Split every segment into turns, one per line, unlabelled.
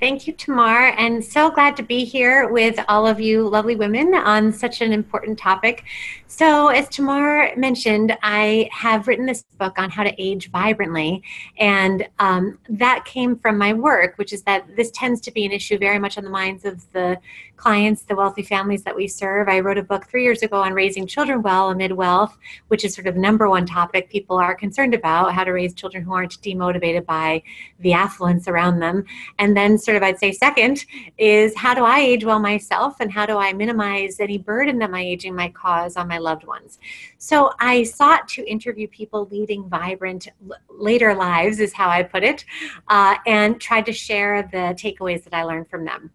Thank you, Tamar, and so glad to be here with all of you lovely women on such an important topic. So, as Tamar mentioned, I have written this book on how to age vibrantly, and um, that came from my work, which is that this tends to be an issue very much on the minds of the clients, the wealthy families that we serve. I wrote a book three years ago on raising children well amid wealth, which is sort of number one topic people are concerned about how to raise children who aren't demotivated by the affluence around them. And then, of, I'd say, second is how do I age well myself and how do I minimize any burden that my aging might cause on my loved ones? So I sought to interview people leading vibrant later lives, is how I put it, uh, and tried to share the takeaways that I learned from them.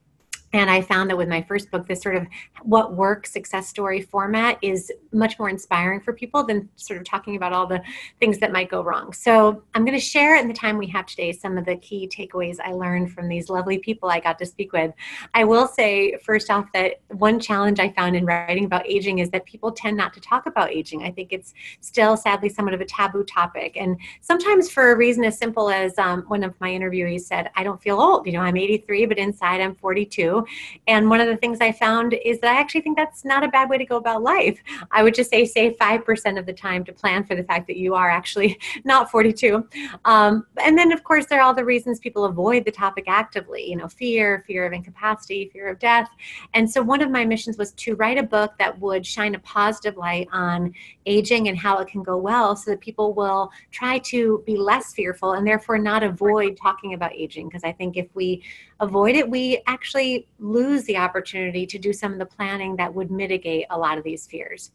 And I found that with my first book, this sort of what works success story format is much more inspiring for people than sort of talking about all the things that might go wrong. So I'm going to share in the time we have today some of the key takeaways I learned from these lovely people I got to speak with. I will say, first off, that one challenge I found in writing about aging is that people tend not to talk about aging. I think it's still sadly somewhat of a taboo topic. And sometimes for a reason as simple as um, one of my interviewees said, I don't feel old. You know, I'm 83, but inside I'm 42. And one of the things I found is that I actually think that's not a bad way to go about life. I would just say save 5% of the time to plan for the fact that you are actually not 42. Um, and then, of course, there are all the reasons people avoid the topic actively, you know, fear, fear of incapacity, fear of death. And so one of my missions was to write a book that would shine a positive light on aging and how it can go well so that people will try to be less fearful and therefore not avoid talking about aging. Because I think if we avoid it, we actually lose the opportunity to do some of the planning that would mitigate a lot of these fears.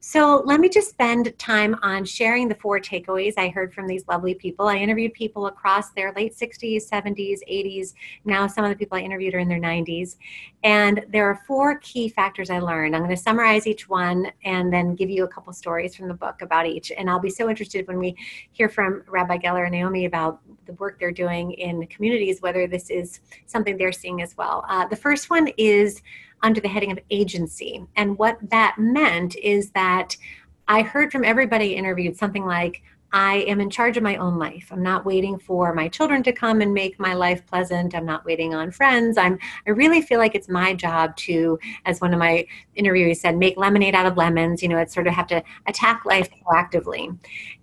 So let me just spend time on sharing the four takeaways I heard from these lovely people. I interviewed people across their late 60s, 70s, 80s. Now some of the people I interviewed are in their 90s. And there are four key factors I learned. I'm going to summarize each one and then give you a couple stories from the book about each. And I'll be so interested when we hear from Rabbi Geller and Naomi about the work they're doing in communities, whether this is something they're seeing as well. Uh, the first one is under the heading of agency. And what that meant is that I heard from everybody interviewed something like, I am in charge of my own life. I'm not waiting for my children to come and make my life pleasant. I'm not waiting on friends. I'm I really feel like it's my job to, as one of my interviewees said, make lemonade out of lemons. You know, it's sort of have to attack life proactively.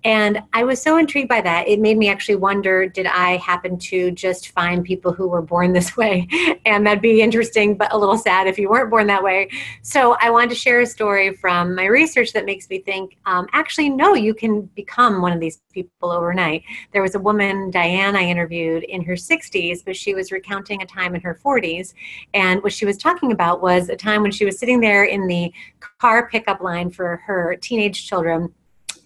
And I was so intrigued by that. It made me actually wonder, did I happen to just find people who were born this way? And that'd be interesting, but a little sad if you weren't born that way. So I wanted to share a story from my research that makes me think, um, actually, no, you can become one of these people overnight. There was a woman, Diane, I interviewed in her 60s, but she was recounting a time in her 40s. And what she was talking about was a time when she was sitting there in the car pickup line for her teenage children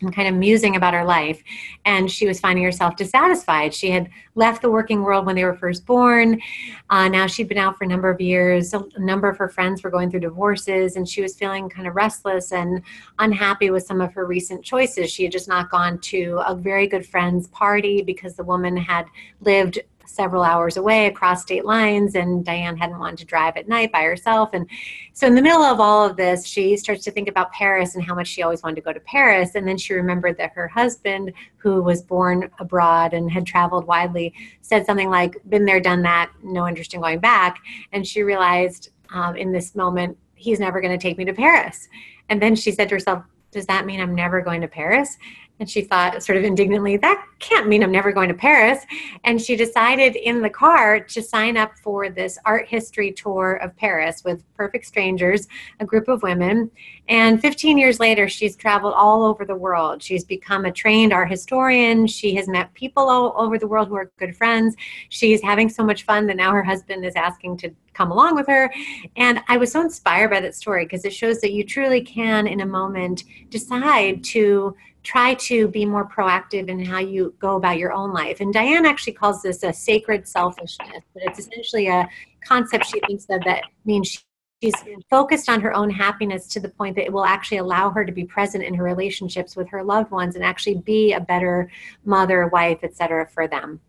and kind of musing about her life. And she was finding herself dissatisfied. She had left the working world when they were first born. Uh, now she'd been out for a number of years. A number of her friends were going through divorces, and she was feeling kind of restless and unhappy with some of her recent choices. She had just not gone to a very good friend's party because the woman had lived several hours away across state lines, and Diane hadn't wanted to drive at night by herself. And so, in the middle of all of this, she starts to think about Paris and how much she always wanted to go to Paris. And then she remembered that her husband, who was born abroad and had traveled widely, said something like, Been there, done that, no interest in going back. And she realized um, in this moment, he's never going to take me to Paris. And then she said to herself, Does that mean I'm never going to Paris? And she thought, sort of indignantly, that can't mean I'm never going to Paris. And she decided in the car to sign up for this art history tour of Paris with perfect strangers, a group of women. And 15 years later, she's traveled all over the world. She's become a trained art historian. She has met people all over the world who are good friends. She's having so much fun that now her husband is asking to come along with her. And I was so inspired by that story because it shows that you truly can, in a moment, decide to try to be more proactive in how you go about your own life. And Diane actually calls this a sacred selfishness, but it's essentially a concept she thinks of that means she's focused on her own happiness to the point that it will actually allow her to be present in her relationships with her loved ones and actually be a better mother, wife, etc. for them.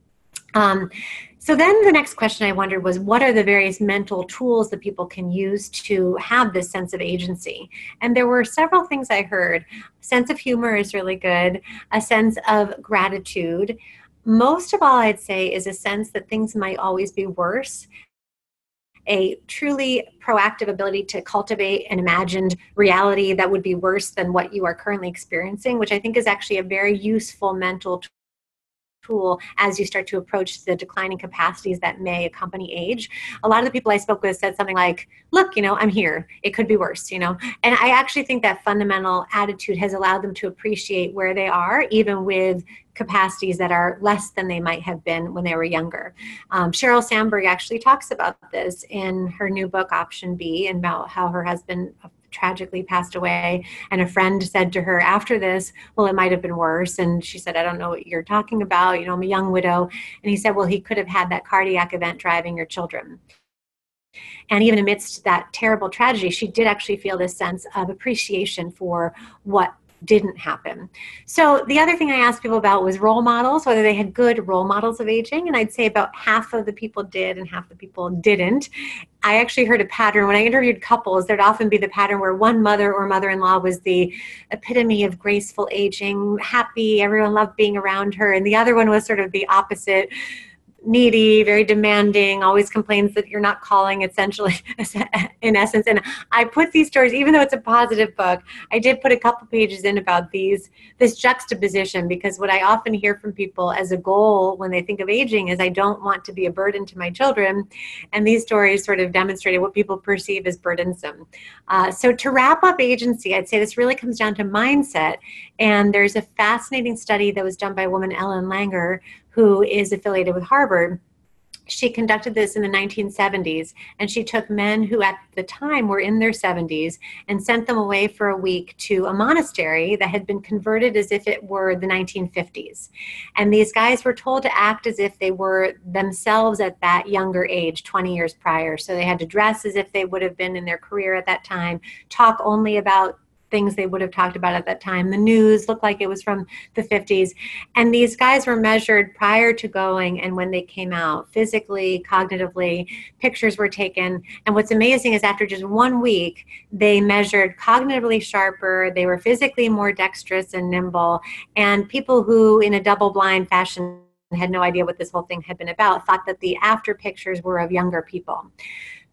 Um, so then the next question I wondered was what are the various mental tools that people can use to have this sense of agency? And there were several things I heard. Sense of humor is really good, a sense of gratitude, most of all, I'd say is a sense that things might always be worse a truly proactive ability to cultivate an imagined reality that would be worse than what you are currently experiencing, which I think is actually a very useful mental tool as you start to approach the declining capacities that may accompany age. A lot of the people I spoke with said something like, Look, you know, I'm here. It could be worse, you know. And I actually think that fundamental attitude has allowed them to appreciate where they are, even with capacities that are less than they might have been when they were younger. Um, Sheryl Sandberg actually talks about this in her new book, Option B, and about how her husband tragically passed away. And a friend said to her after this, Well, it might have been worse. And she said, I don't know what you're talking about. You know, I'm a young widow. And he said, Well, he could have had that cardiac event driving your children. And even amidst that terrible tragedy, she did actually feel this sense of appreciation for what didn't happen. So the other thing I asked people about was role models, whether they had good role models of aging, and I'd say about half of the people did and half the people didn't. I actually heard a pattern when I interviewed couples, there'd often be the pattern where one mother or mother-in-law was the epitome of graceful aging, happy, everyone loved being around her, and the other one was sort of the opposite needy, very demanding, always complains that you're not calling, essentially, in essence. And I put these stories, even though it's a positive book, I did put a couple pages in about these, this juxtaposition, because what I often hear from people as a goal when they think of aging is I don't want to be a burden to my children. And these stories sort of demonstrated what people perceive as burdensome. Uh, so to wrap up agency, I'd say this really comes down to mindset. And there's a fascinating study that was done by a woman, Ellen Langer, who is affiliated with Harvard, she conducted this in the 1970s and she took men who at the time were in their 70s and sent them away for a week to a monastery that had been converted as if it were the 1950s and these guys were told to act as if they were themselves at that younger age 20 years prior. So they had to dress as if they would have been in their career at that time talk only about things they would have talked about at that time. The news looked like it was from the 50s. And these guys were measured prior to going and when they came out, physically, cognitively, pictures were taken. And what's amazing is after just one week, they measured cognitively sharper, they were physically more dexterous and nimble. And people who, in a double blind fashion, had no idea what this whole thing had been about, thought that the after pictures were of younger people.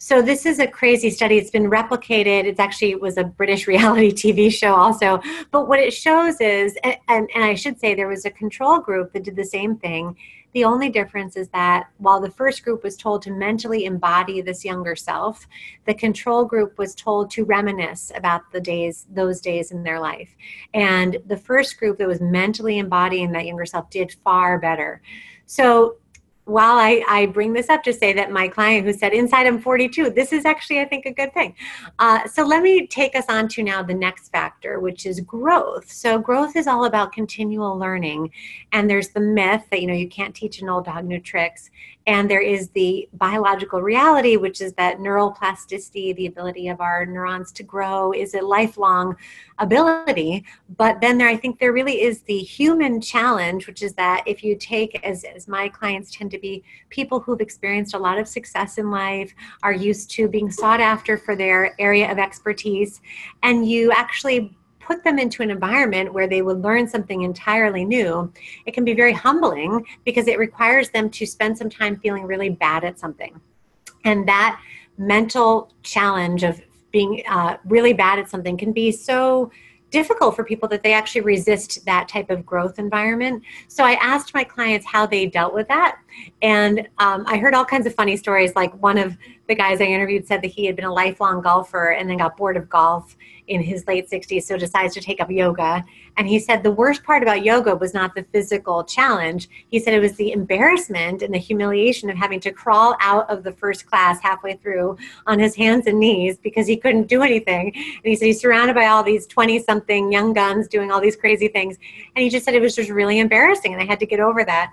So this is a crazy study. It's been replicated. It's actually it was a British reality TV show also. But what it shows is, and, and, and I should say there was a control group that did the same thing. The only difference is that while the first group was told to mentally embody this younger self, the control group was told to reminisce about the days, those days in their life. And the first group that was mentally embodying that younger self did far better. So while I, I bring this up to say that my client who said inside I'm 42, this is actually, I think, a good thing. Uh, so let me take us on to now the next factor, which is growth. So growth is all about continual learning. And there's the myth that, you know, you can't teach an old dog new tricks. And there is the biological reality, which is that neural plasticity, the ability of our neurons to grow, is a lifelong ability. But then there, I think there really is the human challenge, which is that if you take, as, as my clients tend to be, people who've experienced a lot of success in life, are used to being sought after for their area of expertise, and you actually put them into an environment where they would learn something entirely new, it can be very humbling because it requires them to spend some time feeling really bad at something. And that mental challenge of being uh, really bad at something can be so difficult for people that they actually resist that type of growth environment. So I asked my clients how they dealt with that. And um, I heard all kinds of funny stories. Like one of the guys I interviewed said that he had been a lifelong golfer and then got bored of golf in his late 60s, so decides to take up yoga. And he said the worst part about yoga was not the physical challenge. He said it was the embarrassment and the humiliation of having to crawl out of the first class halfway through on his hands and knees because he couldn't do anything. And he said he's surrounded by all these 20 something young guns doing all these crazy things. And he just said it was just really embarrassing and I had to get over that.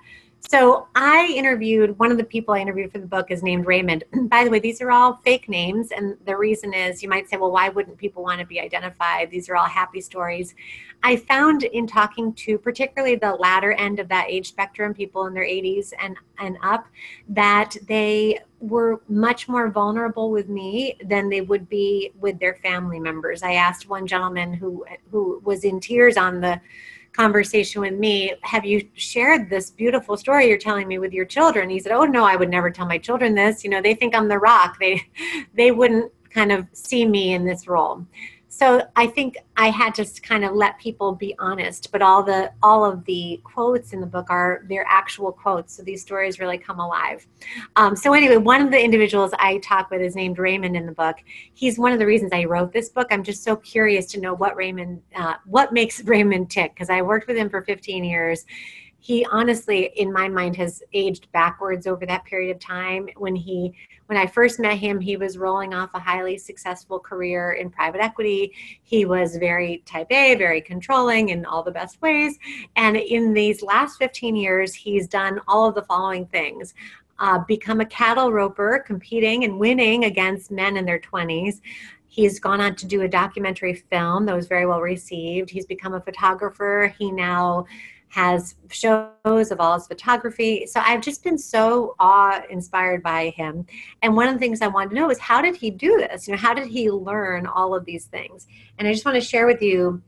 So I interviewed one of the people I interviewed for the book is named Raymond. By the way, these are all fake names, and the reason is you might say, well, why wouldn't people want to be identified? These are all happy stories. I found in talking to particularly the latter end of that age spectrum, people in their 80s and, and up, that they were much more vulnerable with me than they would be with their family members. I asked one gentleman who who was in tears on the conversation with me, have you shared this beautiful story you're telling me with your children? He said, Oh no, I would never tell my children this. You know, they think I'm the rock. They they wouldn't kind of see me in this role so I think I had to kind of let people be honest, but all the all of the quotes in the book are their actual quotes, so these stories really come alive. Um, so anyway, one of the individuals I talk with is named Raymond in the book. He's one of the reasons I wrote this book. I'm just so curious to know what Raymond, uh, what makes Raymond tick, because I worked with him for 15 years he honestly in my mind has aged backwards over that period of time. When he when i first met him he was rolling off a highly successful career in private equity. He was very type a very controlling in all the best ways. And in these last 15 years he's done all of the following things. Uh, become a cattle roper competing and winning against men in their 20s He's gone on to do a documentary film that was very well received. He's become a photographer. He now has shows of all his photography. So I've just been so awe inspired by him. And one of the things I wanted to know is how did he do this? You know, how did he learn all of these things? And I just want to share with you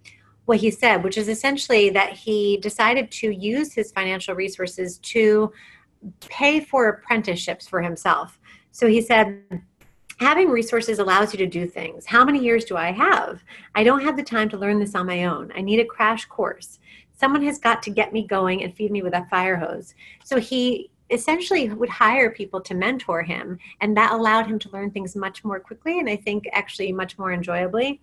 what he said, which is essentially that he decided to use his financial resources to pay for apprenticeships for himself. So he said, having resources allows you to do things. How many years do I have? I don't have the time to learn this on my own. I need a crash course someone has got to get me going and feed me with a fire hose. So he essentially would hire people to mentor him, and that allowed him to learn things much more quickly and I think actually much more enjoyably.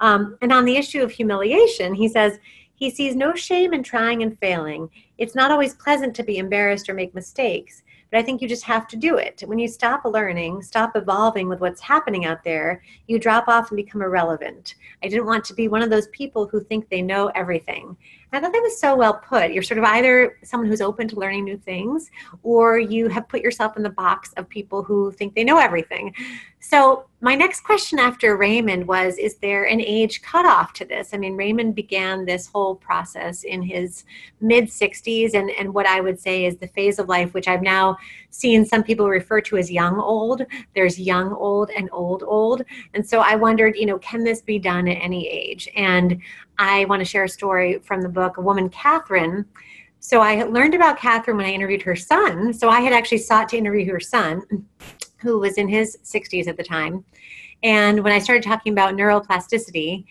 Um, and on the issue of humiliation, he says, he sees no shame in trying and failing. It's not always pleasant to be embarrassed or make mistakes, but I think you just have to do it. When you stop learning, stop evolving with what's happening out there, you drop off and become irrelevant. I didn't want to be one of those people who think they know everything. I thought that was so well put. You're sort of either someone who's open to learning new things, or you have put yourself in the box of people who think they know everything. So, my next question after Raymond was Is there an age cutoff to this? I mean, Raymond began this whole process in his mid 60s, and, and what I would say is the phase of life, which I've now seen some people refer to as young old. There's young old and old old. And so I wondered, you know, can this be done at any age? And I want to share a story from the book, A Woman, Catherine. So I learned about Catherine when I interviewed her son. So I had actually sought to interview her son, who was in his 60s at the time. And when I started talking about neuroplasticity,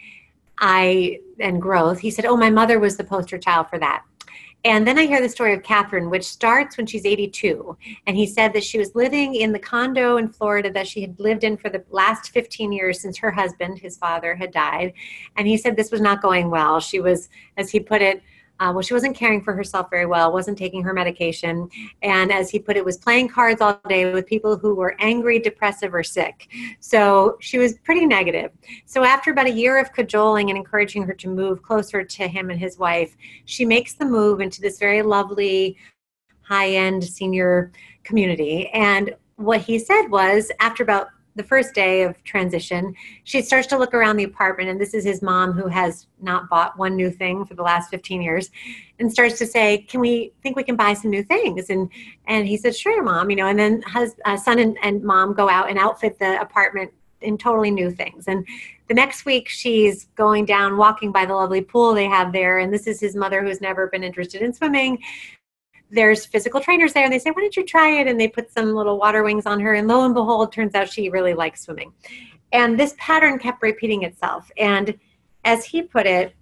I and growth, he said, "Oh, my mother was the poster child for that." And then I hear the story of Catherine, which starts when she's 82. And he said that she was living in the condo in Florida that she had lived in for the last 15 years since her husband, his father, had died. And he said this was not going well. She was, as he put it, uh, well, she wasn't caring for herself very well, wasn't taking her medication, and as he put it, was playing cards all day with people who were angry, depressive, or sick. So she was pretty negative. So after about a year of cajoling and encouraging her to move closer to him and his wife, she makes the move into this very lovely, high end senior community. And what he said was, after about the first day of transition, she starts to look around the apartment, and this is his mom who has not bought one new thing for the last 15 years, and starts to say, "Can we think we can buy some new things?" And and he said, "Sure, mom." You know, and then his uh, son and, and mom go out and outfit the apartment in totally new things. And the next week, she's going down, walking by the lovely pool they have there, and this is his mother who's never been interested in swimming there's physical trainers there and they say, why don't you try it? And they put some little water wings on her. And lo and behold, turns out she really likes swimming. And this pattern kept repeating itself. And as he put it,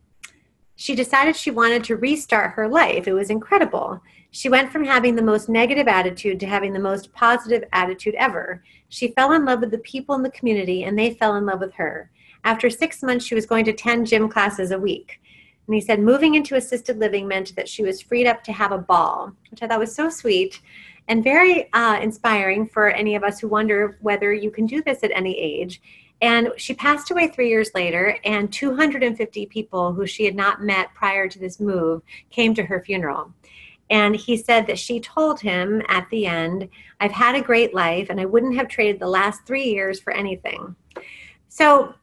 she decided she wanted to restart her life. It was incredible. She went from having the most negative attitude to having the most positive attitude ever. She fell in love with the people in the community and they fell in love with her. After six months, she was going to 10 gym classes a week. And he said moving into assisted living meant that she was freed up to have a ball, which I thought was so sweet and very uh, inspiring for any of us who wonder whether you can do this at any age. And she passed away three years later, and 250 people who she had not met prior to this move came to her funeral. And he said that she told him at the end, I've had a great life, and I wouldn't have traded the last three years for anything. So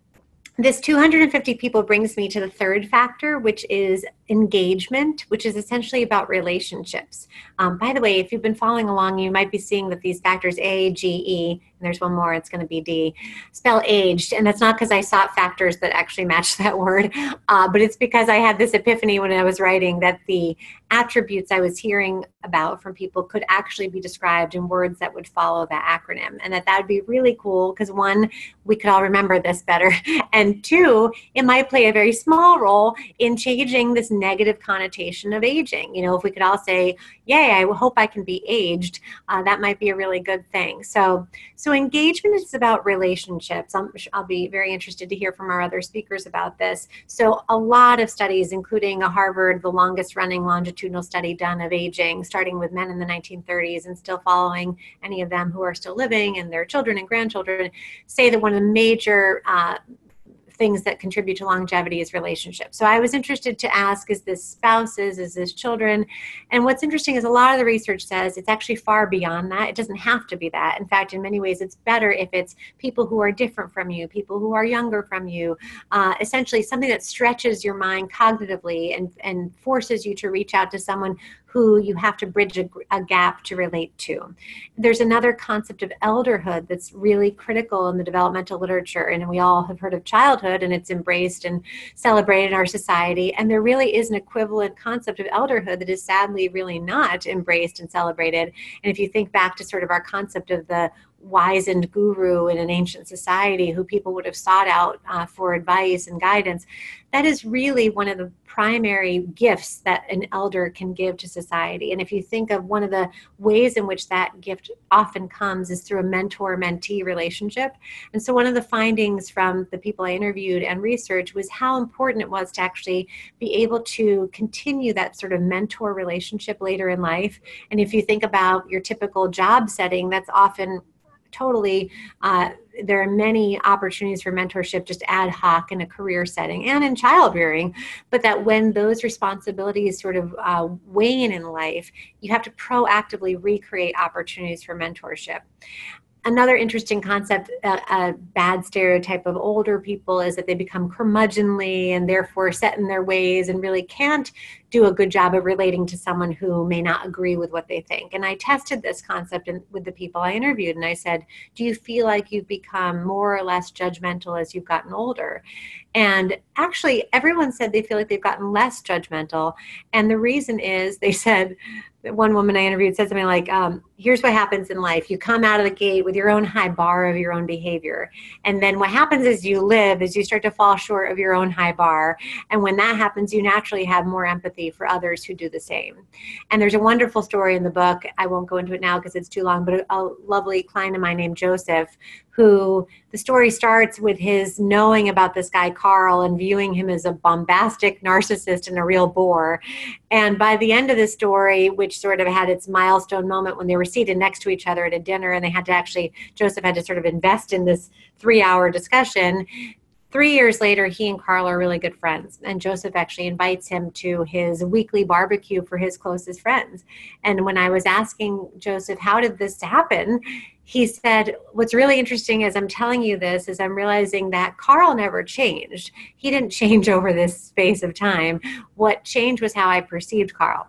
this 250 people brings me to the third factor, which is engagement, which is essentially about relationships. Um, by the way, if you've been following along, you might be seeing that these factors A, G, E, and there's one more, it's going to be D, spell aged. And that's not because I sought factors that actually match that word, uh, but it's because I had this epiphany when I was writing that the attributes I was hearing about from people could actually be described in words that would follow that acronym. And that that would be really cool because one, we could all remember this better. And two, it might play a very small role in changing this negative connotation of aging. You know, if we could all say, yay, I hope I can be aged, uh, that might be a really good thing. So, so engagement is about relationships. i I'll be very interested to hear from our other speakers about this. So a lot of studies, including a Harvard, the longest running longitudinal study done of aging, starting with men in the 1930s and still following any of them who are still living and their children and grandchildren, say that one of the major uh, things that contribute to longevity is relationships. So I was interested to ask is this spouses, is this children? And what's interesting is a lot of the research says it's actually far beyond that. It doesn't have to be that. In fact, in many ways, it's better if it's people who are different from you, people who are younger from you, uh, essentially something that stretches your mind cognitively and, and forces you to reach out to someone who you have to bridge a, a, gap to relate to. There's another concept of elderhood that's really critical in the developmental literature, and we all have heard of childhood, and it's embraced and celebrated in our society. And there really is an equivalent concept of elderhood that is sadly really not embraced and celebrated. And if you think back to sort of our concept of the wizened guru in an ancient society who people would have sought out uh, for advice and guidance. That is really one of the primary gifts that an elder can give to society. And if you think of one of the ways in which that gift often comes is through a mentor mentee relationship. And so, one of the findings from the people I interviewed and researched was how important it was to actually be able to continue that sort of mentor relationship later in life. And if you think about your typical job setting, that's often totally uh, there are many opportunities for mentorship just ad hoc in a career setting and in child rearing but that when those responsibilities sort of uh, wane in life you have to proactively recreate opportunities for mentorship. Another interesting concept, uh, a bad stereotype of older people is that they become curmudgeonly and therefore set in their ways and really can't do a good job of relating to someone who may not agree with what they think. And I tested this concept in, with the people I interviewed and I said, Do you feel like you've become more or less judgmental as you've gotten older? And actually, everyone said they feel like they've gotten less judgmental. And the reason is they said, one woman I interviewed said something like, um, here's what happens in life. You come out of the gate with your own high bar of your own behavior. And then what happens as you live is you start to fall short of your own high bar. And when that happens, you naturally have more empathy for others who do the same. And there's a wonderful story in the book. I won't go into it now because it's too long, but a, a lovely client of mine named Joseph who the story starts with his knowing about this guy Carl and viewing him as a bombastic narcissist and a real bore. And by the end of the story, which sort of had its milestone moment when they were seated next to each other at a dinner and they had to actually, Joseph had to sort of invest in this three hour discussion. Three years later, he and Carl are really good friends, and Joseph actually invites him to his weekly barbecue for his closest friends. And when I was asking Joseph, how did this happen? he said, What's really interesting as I'm telling you this is I'm realizing that Carl never changed. He didn't change over this space of time. What changed was how I perceived Carl.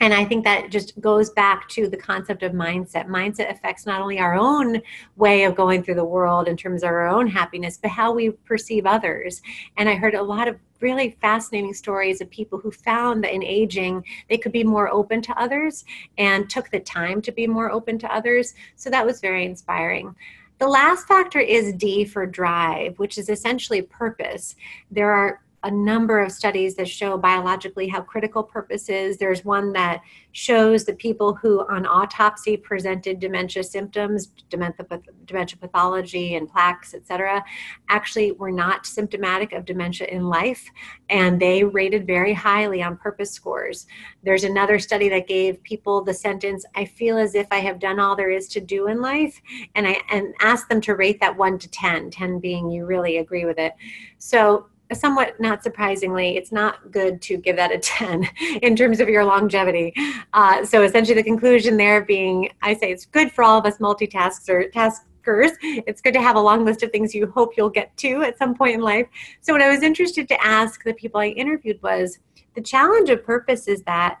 And I think that just goes back to the concept of mindset. Mindset affects not only our own way of going through the world in terms of our own happiness, but how we perceive others. And I heard a lot of really fascinating stories of people who found that in aging, they could be more open to others and took the time to be more open to others. So that was very inspiring. The last factor is D for drive, which is essentially purpose. There are a number of studies that show biologically how critical purpose is. There's one that shows that people who on autopsy presented dementia symptoms, dementia, pathology and plaques, etc., actually were not symptomatic of dementia in life, and they rated very highly on purpose scores. There's another study that gave people the sentence, I feel as if I have done all there is to do in life, and I and asked them to rate that 1 to 10, 10 being you really agree with it. So somewhat not surprisingly, it's not good to give that a 10 in terms of your longevity. Uh, so essentially, the conclusion there being I say it's good for all of us multitaskers or task It's good to have a long list of things you hope you'll get to at some point in life. So, what I was interested to ask the people I interviewed was the challenge of purpose is that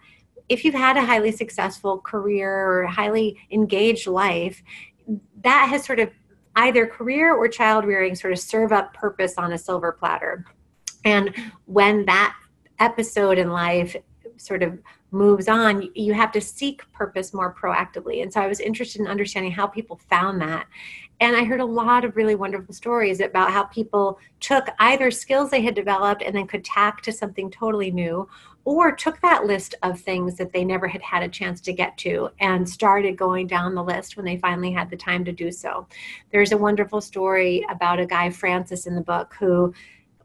if you've had a highly successful career or highly engaged life, that has sort of either career or child rearing sort of serve up purpose on a silver platter. And when that episode in life sort of moves on, you have to seek purpose more proactively. And so I was interested in understanding how people found that. And I heard a lot of really wonderful stories about how people took either skills they had developed and then could tack to something totally new, or took that list of things that they never had had a chance to get to and started going down the list when they finally had the time to do so. There's a wonderful story about a guy, Francis, in the book who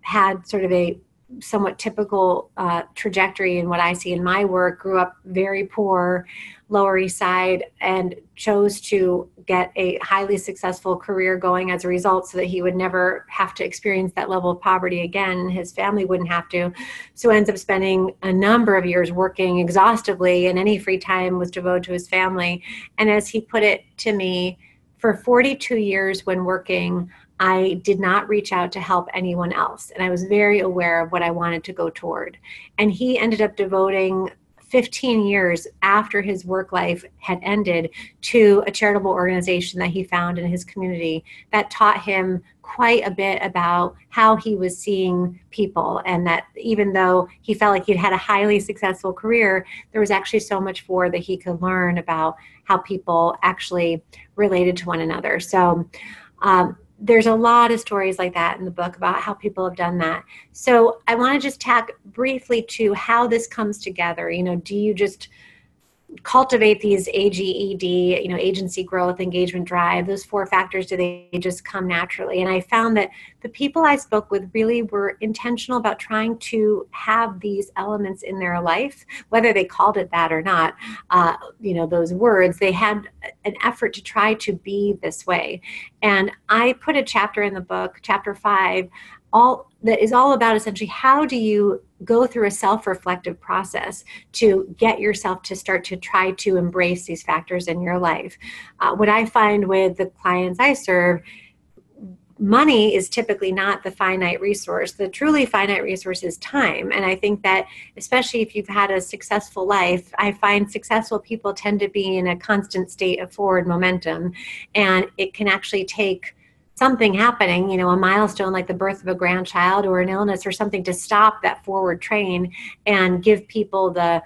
had sort of a somewhat typical uh, trajectory in what I see in my work. Grew up very poor, Lower East Side, and chose to get a highly successful career going as a result so that he would never have to experience that level of poverty again. His family wouldn't have to. So ends up spending a number of years working exhaustively, and any free time was devoted to his family. And as he put it to me, for 42 years when working, I did not reach out to help anyone else. And I was very aware of what I wanted to go toward. And he ended up devoting 15 years after his work life had ended to a charitable organization that he found in his community that taught him quite a bit about how he was seeing people and that even though he felt like he'd had a highly successful career there was actually so much more that he could learn about how people actually related to one another so um, there's a lot of stories like that in the book about how people have done that. So I want to just tack briefly to how this comes together. You know, do you just cultivate these AGED, you know, agency growth, engagement drive, those four factors, do they just come naturally? And I found that the people I spoke with really were intentional about trying to have these elements in their life, whether they called it that or not, uh, you know, those words, they had an effort to try to be this way. And I put a chapter in the book, chapter five, all that is all about essentially how do you go through a self-reflective process to get yourself to start to try to embrace these factors in your life uh, what i find with the clients i serve money is typically not the finite resource. The truly finite resource is time. And I think that, especially if you've had a successful life, I find successful people tend to be in a constant state of forward momentum. And it can actually take something happening, you know, a milestone like the birth of a grandchild or an illness or something to stop that forward train and give people the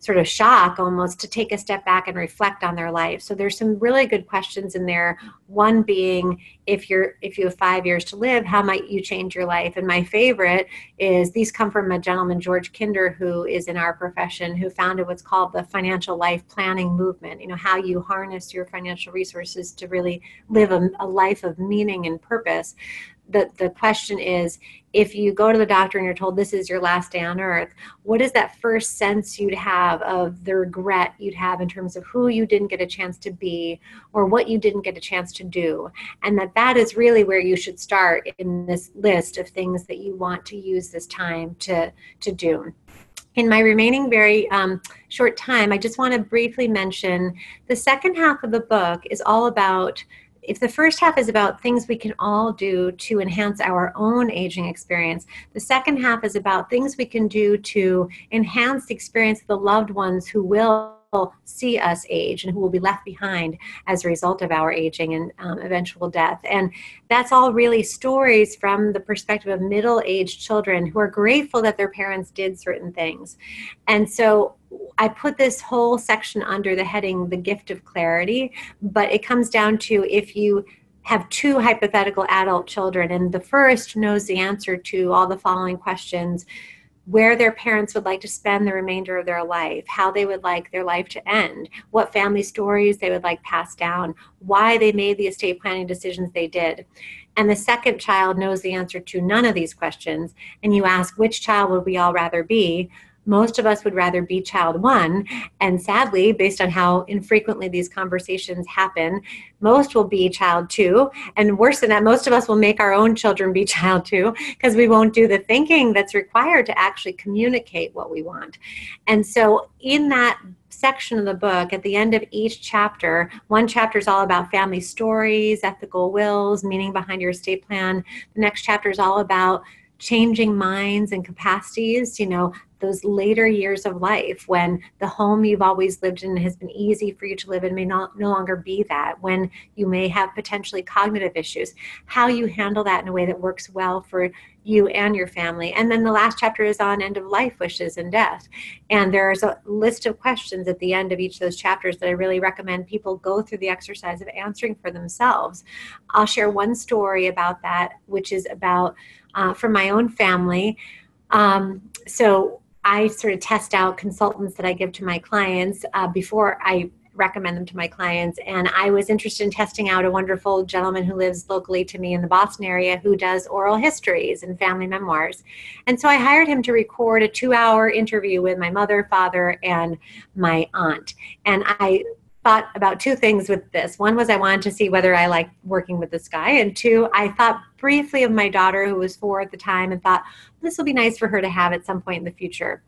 sort of shock almost to take a step back and reflect on their life. So there's some really good questions in there. One being if you're if you have five years to live how might you change your life? And my favorite is these come from a gentleman george kinder who is in our profession who founded what's called the financial life planning movement you know how you harness your financial resources to really live a, a life of meaning and purpose the, the question is if you go to the doctor and you're told this is your last day on earth what is that first sense you'd have of the regret you'd have in terms of who you didn't get a chance to be or what you didn't get a chance to do? And that that is really where you should start in this list of things that you want to use this time to to do. In my remaining very um, short time, I just want to briefly mention the second half of the book is all about if the first half is about things we can all do to enhance our own aging experience, the second half is about things we can do to enhance the experience of the loved ones who will see us age and who will be left behind as a result of our aging and um, eventual death. And that's all really stories from the perspective of middle aged children who are grateful that their parents did certain things. And so I put this whole section under the heading The Gift of Clarity, but it comes down to if you have two hypothetical adult children and the first knows the answer to all the following questions where their parents would like to spend the remainder of their life, how they would like their life to end, what family stories they would like passed down, why they made the estate planning decisions they did. And the second child knows the answer to none of these questions, and you ask, which child would we all rather be? Most of us would rather be child one. And sadly, based on how infrequently these conversations happen, most will be child two. And worse than that, most of us will make our own children be child two because we won't do the thinking that's required to actually communicate what we want. And so, in that section of the book, at the end of each chapter, one chapter is all about family stories, ethical wills, meaning behind your estate plan. The next chapter is all about changing minds and capacities, you know, those later years of life when the home you've always lived in has been easy for you to live in may not no longer be that when you may have potentially cognitive issues. How you handle that in a way that works well for you and your family. And then the last chapter is on end of life wishes and death. And there's a list of questions at the end of each of those chapters that i really recommend people go through the exercise of answering for themselves. I'll share one story about that which is about uh, from my own family. Um, so I sort of test out consultants that I give to my clients uh, before I recommend them to my clients. And I was interested in testing out a wonderful gentleman who lives locally to me in the Boston area who does oral histories and family memoirs. And so I hired him to record a two hour interview with my mother, father, and my aunt. And I thought about two things with this. One was I wanted to see whether I liked working with this guy, and two, I thought briefly of my daughter who was four at the time and thought this will be nice for her to have at some point in the future.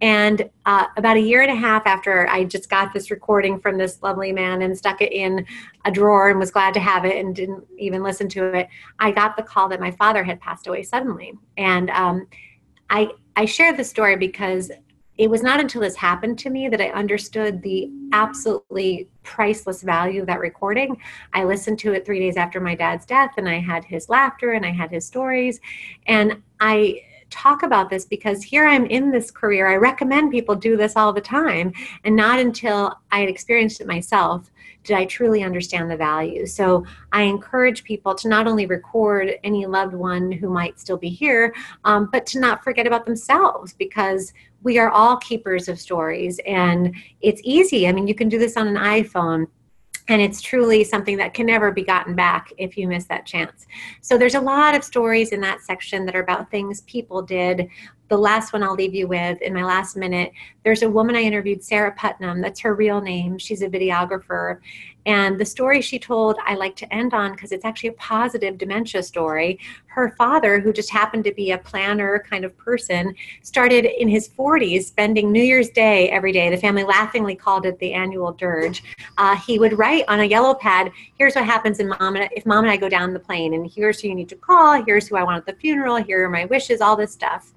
And uh, about a year and a half after I just got this recording from this lovely man and stuck it in a drawer and was glad to have it and didn't even listen to it, I got the call that my father had passed away suddenly. And um, I I share the story because it was not until this happened to me that I understood the absolutely priceless value of that recording. I listened to it three days after my dad's death, and I had his laughter and I had his stories. And I talk about this because here I'm in this career. I recommend people do this all the time, and not until I had experienced it myself did I truly understand the value. So I encourage people to not only record any loved one who might still be here, um, but to not forget about themselves because we are all keepers of stories and it's easy. I mean, you can do this on an iPhone and it's truly something that can never be gotten back if you miss that chance. So there's a lot of stories in that section that are about things people did. The last one I'll leave you with in my last minute, there's a woman I interviewed, Sarah Putnam. That's her real name. She's a videographer. And the story she told, I like to end on because it's actually a positive dementia story. Her father, who just happened to be a planner kind of person, started in his 40s spending New Year's Day every day. The family laughingly called it the annual dirge. Uh, he would write on a yellow pad, here's what happens in mom and, if mom and I go down the plane, and here's who you need to call, here's who I want at the funeral, here are my wishes, all this stuff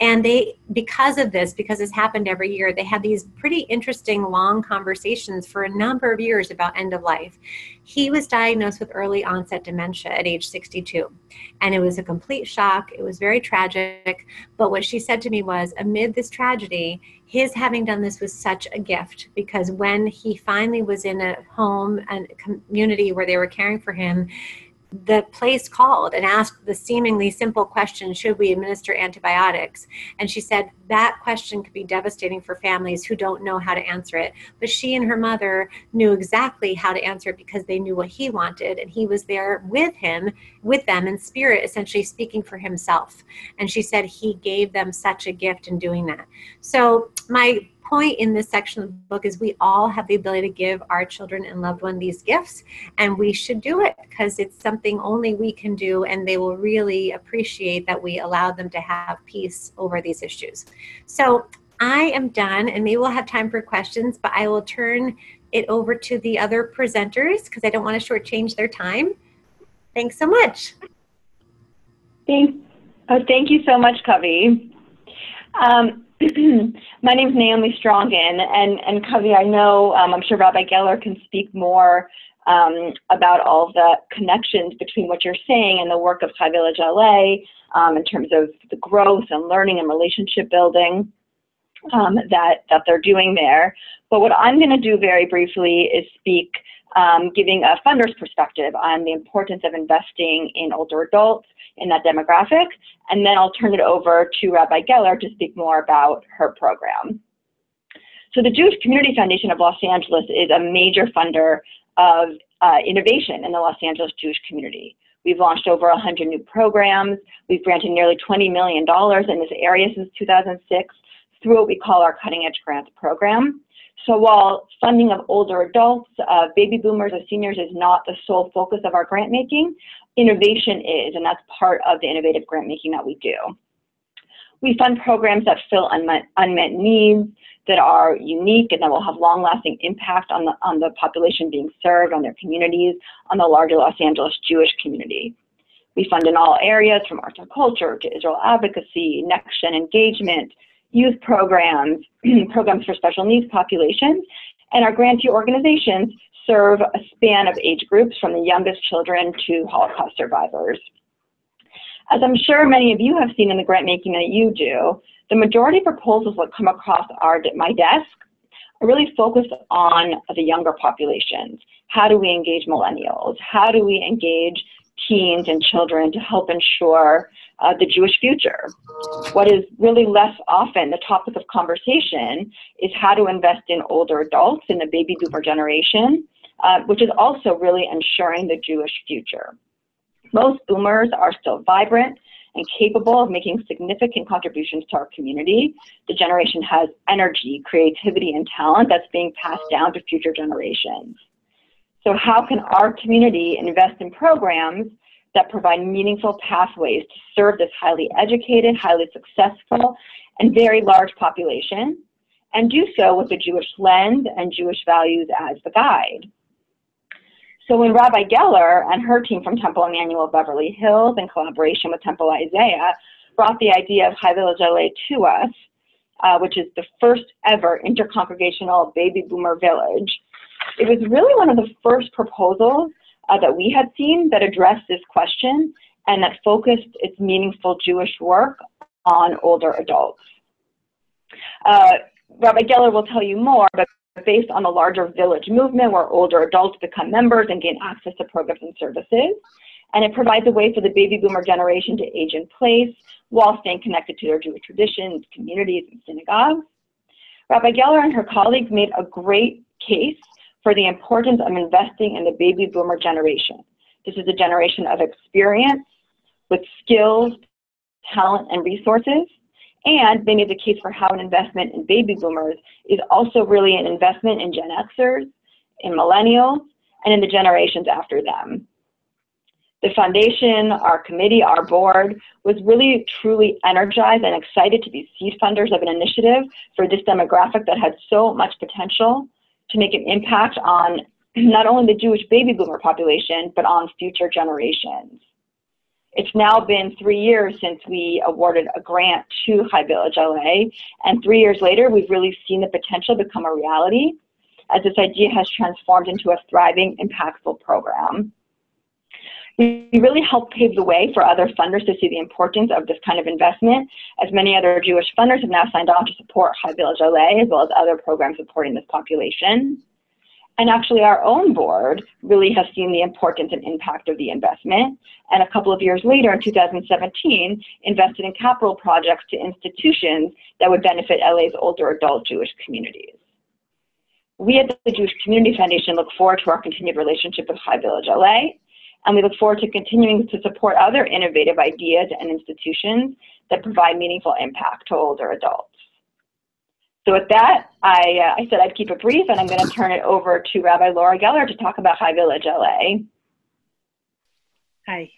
and they because of this because this happened every year they had these pretty interesting long conversations for a number of years about end of life. He was diagnosed with early onset dementia at age 62 and it was a complete shock. It was very tragic. But what she said to me was amid this tragedy his having done this was such a gift because when he finally was in a home and community where they were caring for him the place called and asked the seemingly simple question should we administer antibiotics? And she said that question could be devastating for families who don't know how to answer it. But she and her mother knew exactly how to answer it because they knew what he wanted and he was there with him with them in spirit essentially speaking for himself. And she said he gave them such a gift in doing that. So my point in this section of the book is we all have the ability to give our children and loved one these gifts, and we should do it because it's something only we can do, and they will really appreciate that we allowed them to have peace over these issues. So I am done, and maybe we'll have time for questions, but I will turn it over to the other presenters because I don't want to shortchange their time. Thanks so much.
Thanks. Oh, thank you so much, Covie. Um, My name is Naomi Strongin, and, and Covie, I know, um, I'm sure Rabbi Geller can speak more um, about all the connections between what you're saying and the work of Chai Village LA um, in terms of the growth and learning and relationship building um, that, that they're doing there. But what I'm going to do very briefly is speak um, giving a funder's perspective on the importance of investing in older adults in that demographic. And then I'll turn it over to Rabbi Geller to speak more about her program. So the Jewish Community Foundation of Los Angeles is a major funder of uh, innovation in the Los Angeles Jewish community. We've launched over 100 new programs. We've granted nearly $20 million in this area since 2006 through what we call our Cutting Edge Grants program. So while funding of older adults, uh, baby boomers, or seniors is not the sole focus of our grant making, innovation is, and that's part of the innovative grant making that we do. We fund programs that fill unmet, unmet needs, that are unique and that will have long-lasting impact on the, on the population being served, on their communities, on the larger Los Angeles Jewish community. We fund in all areas from arts and culture to Israel advocacy, next-gen engagement, youth programs, programs for special needs populations, and our grantee organizations serve a span of age groups from the youngest children to Holocaust survivors. As I'm sure many of you have seen in the grant making that you do, the majority of proposals that come across our, my desk are really focused on the younger populations. How do we engage millennials? How do we engage teens and children to help ensure uh, the Jewish future? What is really less often the topic of conversation is how to invest in older adults in the baby boomer generation, uh, which is also really ensuring the Jewish future. Most boomers are still vibrant and capable of making significant contributions to our community. The generation has energy, creativity, and talent that's being passed down to future generations. So how can our community invest in programs that provide meaningful pathways to serve this highly educated, highly successful, and very large population, and do so with the Jewish lens and Jewish values as the guide? So when Rabbi Geller and her team from Temple Emanuel Beverly Hills, in collaboration with Temple Isaiah, brought the idea of Chai Village LA to us, uh, which is the first ever intercongregational baby boomer village, it was really one of the first proposals uh, that we had seen that addressed this question and that focused its meaningful Jewish work on older adults. Uh, Rabbi Geller will tell you more, but based on the larger village movement where older adults become members and gain access to programs and services. And it provides a way for the baby boomer generation to age in place while staying connected to their Jewish traditions, communities, and synagogues. Rabbi Geller and her colleagues made a great case for the importance of investing in the baby boomer generation. This is a generation of experience with skills, talent, and resources and they made the case for how an investment in baby boomers is also really an investment in Gen Xers, in millennials, and in the generations after them. The foundation, our committee, our board was really truly energized and excited to be seed funders of an initiative for this demographic that had so much potential to make an impact on not only the Jewish baby boomer population, but on future generations. It's now been three years since we awarded a grant to Chai Village LA, and three years later, we've really seen the potential become a reality as this idea has transformed into a thriving, impactful program. We really helped pave the way for other funders to see the importance of this kind of investment, as many other Jewish funders have now signed on to support Chai Village LA, as well as other programs supporting this population. And actually, our own board really has seen the importance and impact of the investment. And a couple of years later, in 2017, invested in capital projects to institutions that would benefit LA's older adult Jewish communities. We at the Jewish Community Foundation look forward to our continued relationship with Chai Village LA, and we look forward to continuing to support other innovative ideas and institutions that provide meaningful impact to older adults. So with that, I, uh, I said I'd keep it brief, and I'm going to turn it over to Rabbi Laura Geller to talk about Chai Village LA.
Hi.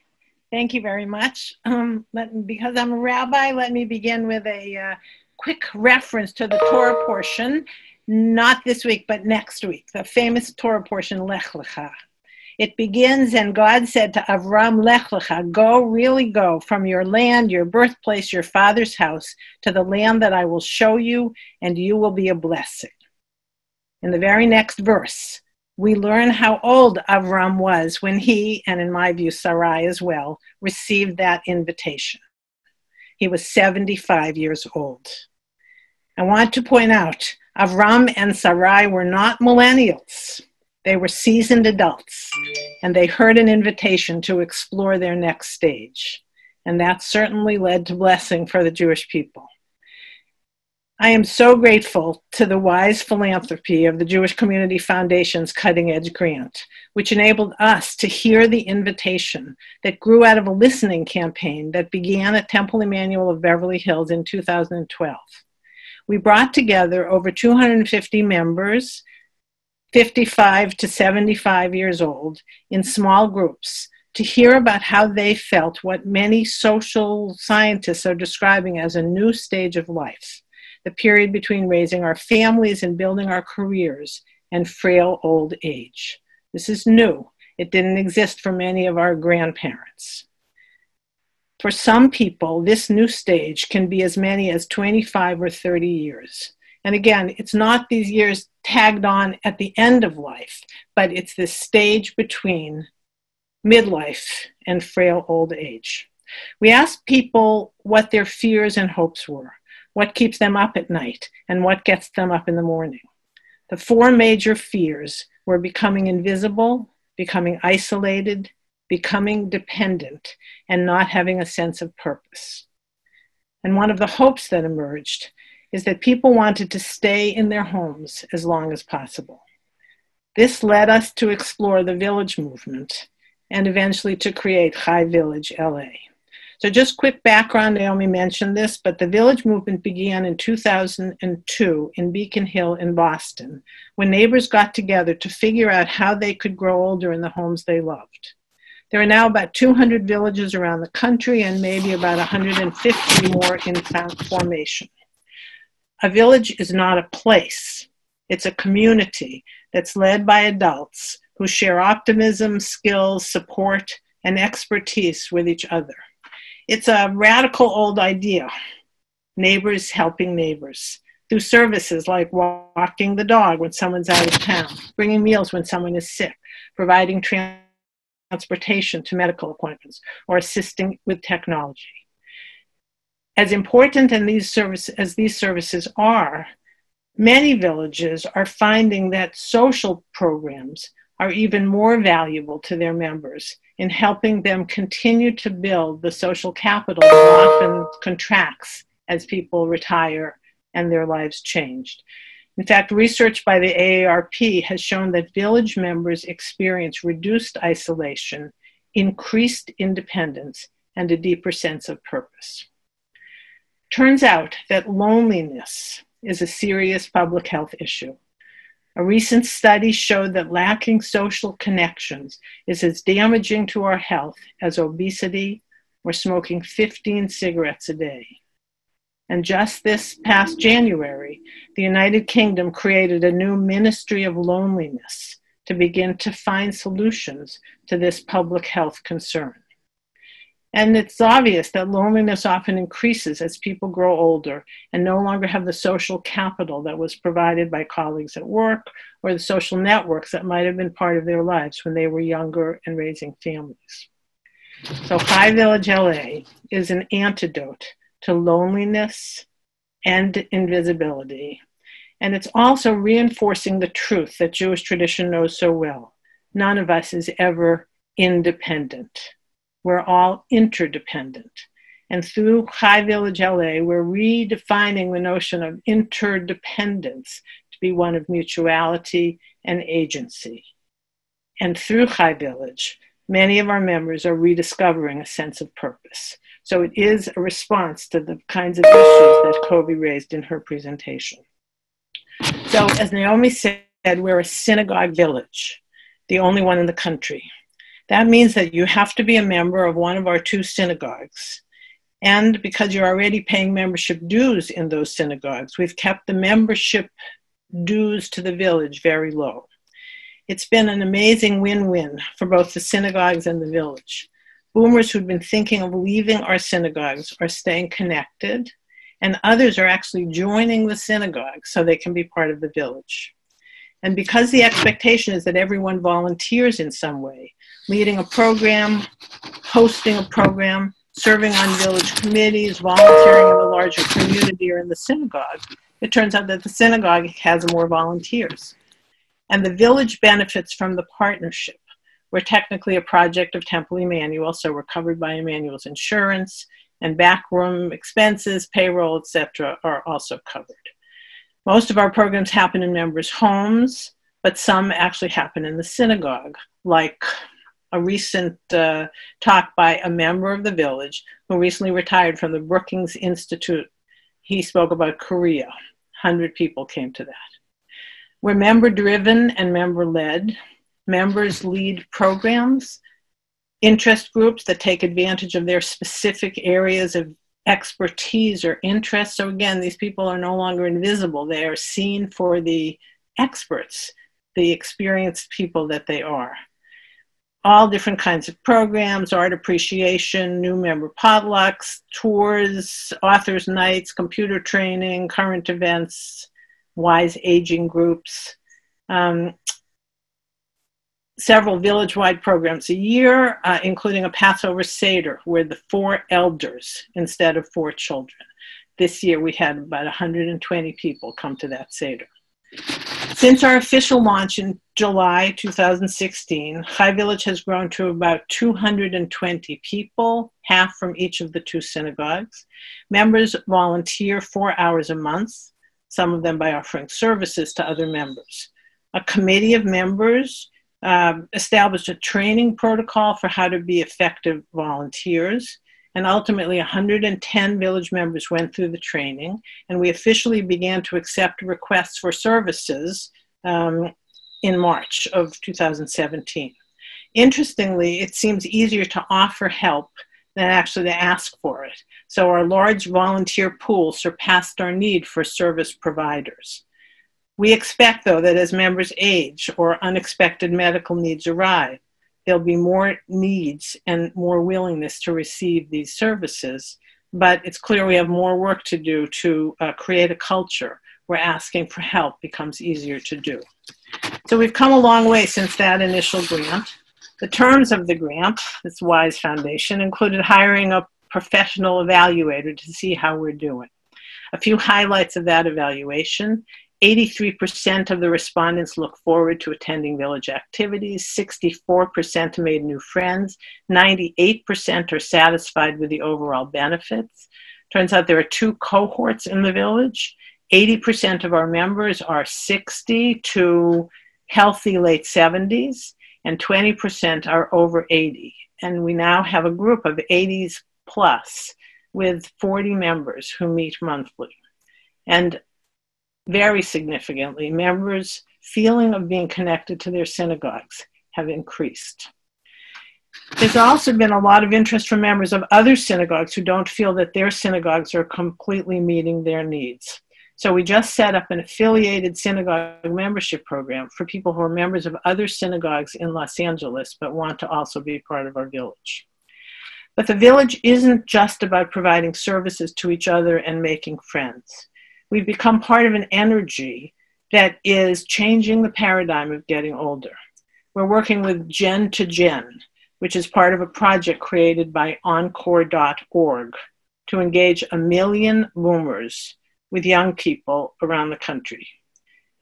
Thank you very much. Um, let, because I'm a rabbi, let me begin with a uh, quick reference to the Torah portion, not this week, but next week, the famous Torah portion, Lech Lecha. It begins, and God said to Avram, Lech lecha, go, really go, from your land, your birthplace, your father's house, to the land that I will show you, and you will be a blessing. In the very next verse, we learn how old Avram was when he, and in my view, Sarai as well, received that invitation. He was 75 years old. I want to point out, Avram and Sarai were not millennials. They were seasoned adults, and they heard an invitation to explore their next stage. And that certainly led to blessing for the Jewish people. I am so grateful to the wise philanthropy of the Jewish Community Foundation's Cutting Edge Grant, which enabled us to hear the invitation that grew out of a listening campaign that began at Temple Emanuel of Beverly Hills in 2012. We brought together over 250 members 55 to 75 years old in small groups to hear about how they felt what many social scientists are describing as a new stage of life, the period between raising our families and building our careers and frail old age. This is new. It didn't exist for many of our grandparents. For some people, this new stage can be as many as 25 or 30 years. And again, it's not these years tagged on at the end of life, but it's this stage between midlife and frail old age. We asked people what their fears and hopes were, what keeps them up at night, and what gets them up in the morning. The four major fears were becoming invisible, becoming isolated, becoming dependent, and not having a sense of purpose. And one of the hopes that emerged is that people wanted to stay in their homes as long as possible. This led us to explore the village movement and eventually to create Chai Village LA. So, just quick background Naomi mentioned this, but the village movement began in 2002 in Beacon Hill in Boston when neighbors got together to figure out how they could grow older in the homes they loved. There are now about 200 villages around the country and maybe about 150 more in formation. A village is not a place, it's a community that's led by adults who share optimism, skills, support, and expertise with each other. It's a radical old idea neighbors helping neighbors through services like walking the dog when someone's out of town, bringing meals when someone is sick, providing transportation to medical appointments, or assisting with technology. As important in these service, as these services are, many villages are finding that social programs are even more valuable to their members in helping them continue to build the social capital that often contracts as people retire and their lives changed. In fact, research by the AARP has shown that village members experience reduced isolation, increased independence, and a deeper sense of purpose. Turns out that loneliness is a serious public health issue. A recent study showed that lacking social connections is as damaging to our health as obesity or smoking 15 cigarettes a day. And just this past January, the United Kingdom created a new Ministry of Loneliness to begin to find solutions to this public health concern. And it's obvious that loneliness often increases as people grow older and no longer have the social capital that was provided by colleagues at work or the social networks that might have been part of their lives when they were younger and raising families. So, Chai Village LA is an antidote to loneliness and invisibility. And it's also reinforcing the truth that Jewish tradition knows so well none of us is ever independent. We're all interdependent. And through Chai Village LA, we're redefining the notion of interdependence to be one of mutuality and agency. And through Chai Village, many of our members are rediscovering a sense of purpose. So it is a response to the kinds of issues that Covie raised in her presentation. So, as Naomi said, we're a synagogue village, the only one in the country. That means that you have to be a member of one of our two synagogues. And because you're already paying membership dues in those synagogues, we've kept the membership dues to the village very low. It's been an amazing win win for both the synagogues and the village. Boomers who've been thinking of leaving our synagogues are staying connected, and others are actually joining the synagogue so they can be part of the village. And because the expectation is that everyone volunteers in some way, leading a program, hosting a program, serving on village committees, volunteering in the larger community or in the synagogue, it turns out that the synagogue has more volunteers. And the village benefits from the partnership. We're technically a project of Temple Emanuel, so we're covered by Emanuel's insurance, and backroom expenses, payroll, etc., are also covered. Most of our programs happen in members' homes, but some actually happen in the synagogue, like a recent uh, talk by a member of the village who recently retired from the Brookings Institute. He spoke about Korea. 100 people came to that. We're member driven and member led. Members lead programs. interest groups that take advantage of their specific areas of expertise or interest. So again, these people are no longer invisible. They are seen for the experts, the experienced people that they are. All different kinds of programs, art appreciation, new member potlucks, tours, authors' nights, computer training, current events, wise aging groups. Um, several village-wide programs a year, uh, including a Passover Seder, where the four elders instead of four children. This year we had about 120 people come to that Seder. Since our official launch in July 2016, Chai Village has grown to about 220 people, half from each of the two synagogues. Members volunteer four hours a month, some of them by offering services to other members. A committee of members um, established a training protocol for how to be effective volunteers. And ultimately, 110 village members went through the training, and we officially began to accept requests for services um, in March of 2017. Interestingly, it seems easier to offer help than actually to ask for it. So our large volunteer pool surpassed our need for service providers. We expect, though, that as members age or unexpected medical needs arrive, there'll be more needs and more willingness to receive these services. But it's clear we have more work to do to uh, create a culture where asking for help becomes easier to do. So we've come a long way since that initial grant. The terms of the grant, this WISE Foundation, included hiring a professional evaluator to see how we're doing. A few highlights of that evaluation 83% of the respondents look forward to attending village activities. 64% made new friends. 98% are satisfied with the overall benefits. Turns out there are two cohorts in the village. 80% of our members are 60 to healthy late 70s, and 20% are over 80. And we now have a group of 80s plus with 40 members who meet monthly. And very significantly, members' feeling of being connected to their synagogues have increased. There's also been a lot of interest from members of other synagogues who don't feel that their synagogues are completely meeting their needs. So we just set up an affiliated synagogue membership program for people who are members of other synagogues in Los Angeles but want to also be part of our village. But the village isn't just about providing services to each other and making friends we've become part of an energy that is changing the paradigm of getting older. We're working with Gen to Gen, which is part of a project created by Encore.org to engage a million boomers with young people around the country.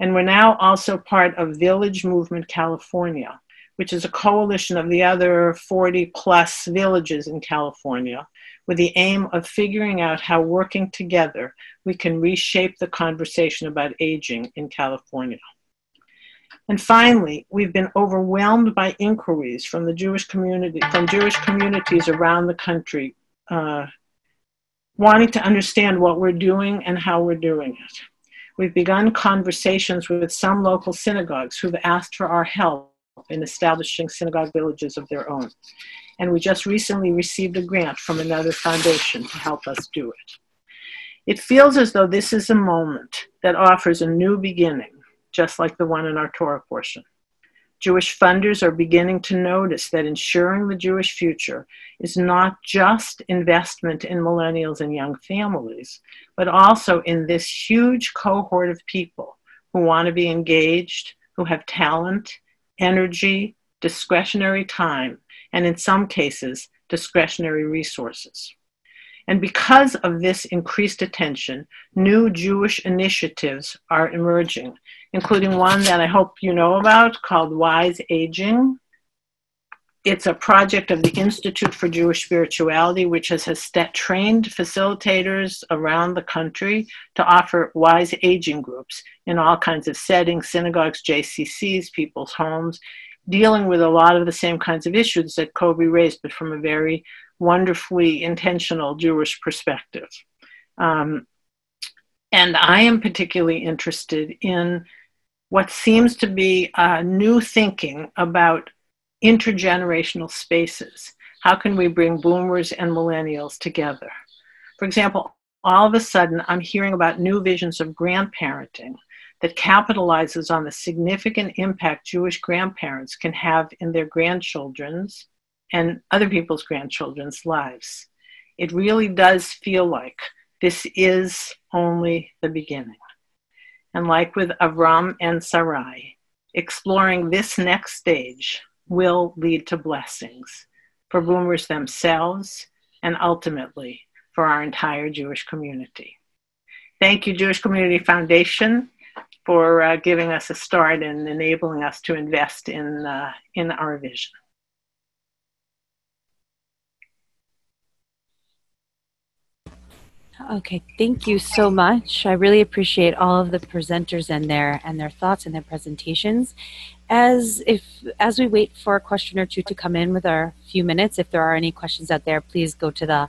And we're now also part of Village Movement California, which is a coalition of the other 40 plus villages in California with the aim of figuring out how working together we can reshape the conversation about aging in California. And finally, we've been overwhelmed by inquiries from the Jewish community, from Jewish communities around the country, uh, wanting to understand what we're doing and how we're doing it. We've begun conversations with some local synagogues who've asked for our help in establishing synagogue villages of their own and we just recently received a grant from another foundation to help us do it. It feels as though this is a moment that offers a new beginning, just like the one in our Torah portion. Jewish funders are beginning to notice that ensuring the Jewish future is not just investment in millennials and young families, but also in this huge cohort of people who want to be engaged, who have talent, energy, discretionary time, and in some cases, discretionary resources. And because of this increased attention, new Jewish initiatives are emerging, including one that I hope you know about called Wise Aging. It's a project of the Institute for Jewish Spirituality, which has, has trained facilitators around the country to offer wise aging groups in all kinds of settings synagogues, JCCs, people's homes, dealing with a lot of the same kinds of issues that Covie raised, but from a very wonderfully intentional Jewish perspective. Um, and I am particularly interested in what seems to be uh, new thinking about intergenerational spaces. How can we bring boomers and millennials together? For example, all of a sudden, I'm hearing about new visions of grandparenting that capitalizes on the significant impact Jewish grandparents can have in their grandchildren's and other people's grandchildren's lives. It really does feel like this is only the beginning. And like with Avram and Sarai, exploring this next stage will lead to blessings for boomers themselves and ultimately for our entire Jewish community. Thank you, Jewish Community Foundation, for uh, giving us a start and enabling us to invest in, uh, in our vision.
Okay, thank you so much. I really appreciate all of the presenters and their and their thoughts and their presentations. As if as we wait for a question or two to come in with our few minutes, if there are any questions out there, please go to the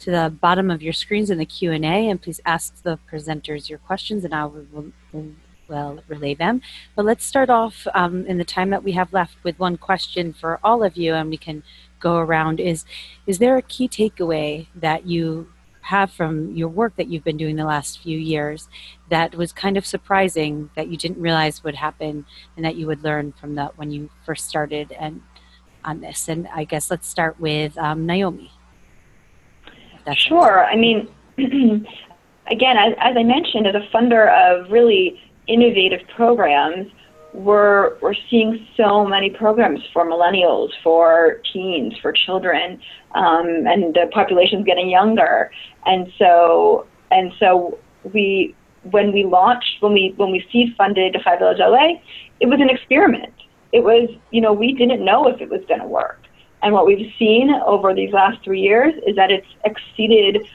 to the bottom of your screens in the Q and A, and please ask the presenters your questions, and I will, will, will relay them. But let's start off um, in the time that we have left with one question for all of you, and we can go around. Is is there a key takeaway that you have from your work that you've been doing the last few years that was kind of surprising that you didn't realize would happen and that you would learn from that when you first started and on this? And i guess let's start with um, naomi.
Sure. I mean again as, as i mentioned as a funder of really innovative programs we're we're seeing so many programs for millennials, for teens, for children, um, and the population's getting younger, and so and so we when we launched when we when we seed funded Chai Village LA, it was an experiment. It was you know we didn't know if it was going to work, and what we've seen over these last three years is that it's exceeded.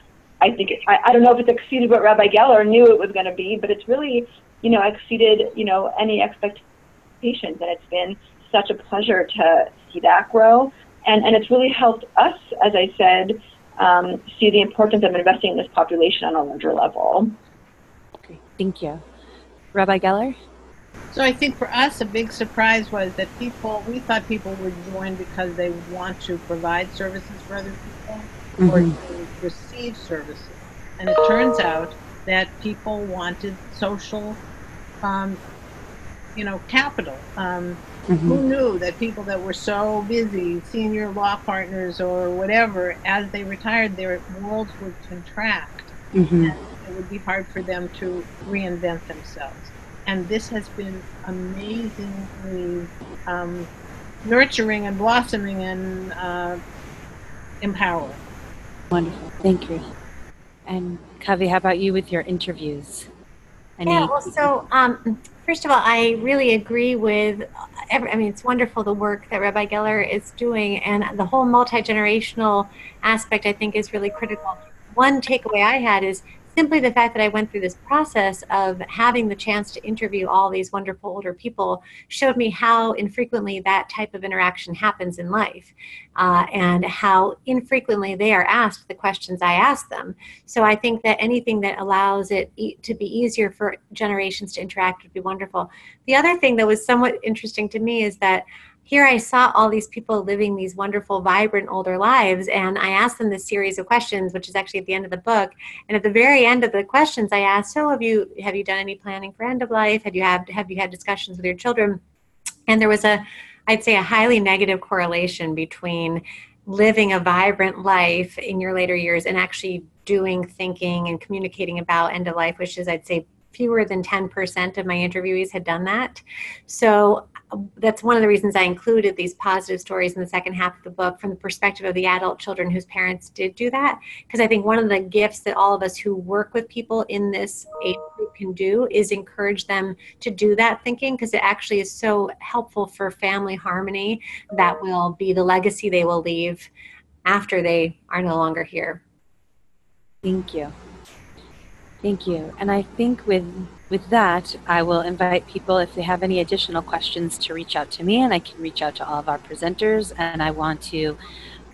I think I, I don't know if it's exceeded what Rabbi Geller knew it was going to be, but it's really you know, exceeded, you know, any expectations. And it's been such a pleasure to see that grow. And, and it's really helped us, as I said, um, see the importance of investing in this population on a larger level.
Okay, thank you. Rabbi Geller?
So I think for us, a big surprise was that people, we thought people would join because they want to provide services for other people mm-hmm. or to receive services. And it turns out that people wanted social um, you know, capital. Um, mm-hmm. Who knew that people that were so busy, senior law partners or whatever, as they retired, their worlds would contract, mm-hmm. and it would be hard for them to reinvent themselves. And this has been amazingly um, nurturing and blossoming and uh, empowering.
Wonderful, thank you. And Covie, how about you with your interviews?
Any- yeah, well, so um, first of all, I really agree with. Every, I mean, it's wonderful the work that Rabbi Geller is doing, and the whole multi generational aspect I think is really critical. One takeaway I had is simply the fact that I went through this process of having the chance to interview all these wonderful older people showed me how infrequently that type of interaction happens in life uh, and how infrequently they are asked the questions I ask them. So I think that anything that allows it e- to be easier for generations to interact would be wonderful. The other thing that was somewhat interesting to me is that here I saw all these people living these wonderful, vibrant older lives, and I asked them this series of questions, which is actually at the end of the book. And at the very end of the questions, I asked, "So have you have you done any planning for end of life? Have you had have you had discussions with your children?" And there was a, I'd say, a highly negative correlation between living a vibrant life in your later years and actually doing thinking and communicating about end of life, which is, I'd say, fewer than 10% of my interviewees had done that. So that's one of the reasons I included these positive stories in the second half of the book from the perspective of the adult children whose parents did do that. Because I think one of the gifts that all of us who work with people in this age group can do is encourage them to do that thinking because it actually is so helpful for family harmony that will be the legacy they will leave after they are no longer here.
Thank you. Thank you. And I think with with that, I will invite people if they have any additional questions to reach out to me, and I can reach out to all of our presenters. And I want to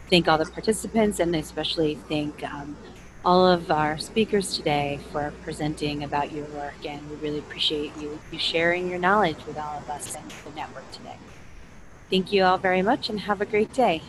thank all the participants, and especially thank um, all of our speakers today for presenting about your work. And we really appreciate you, you sharing your knowledge with all of us and the network today. Thank you all very much and have a great day.